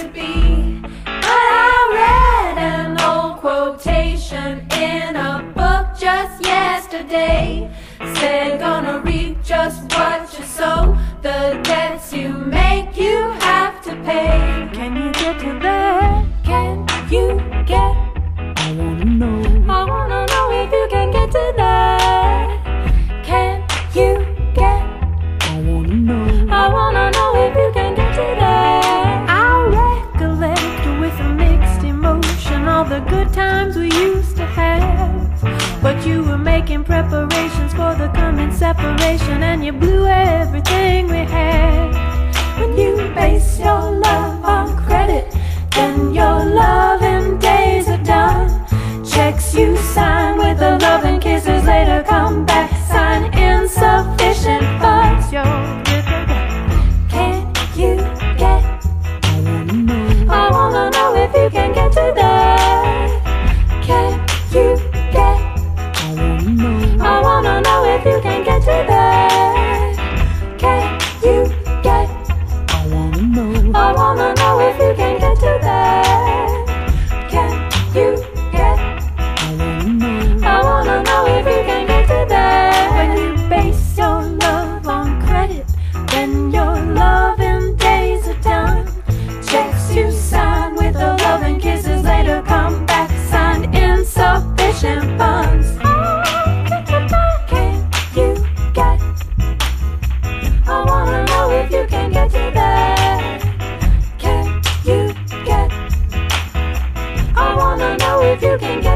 to be. But I read an old quotation in a book just yesterday. making preparations for the coming separation, and you blew everything we had. When you base your love on credit, then your loving days are done. Checks you sign with a loving kisses later come back, sign you can get.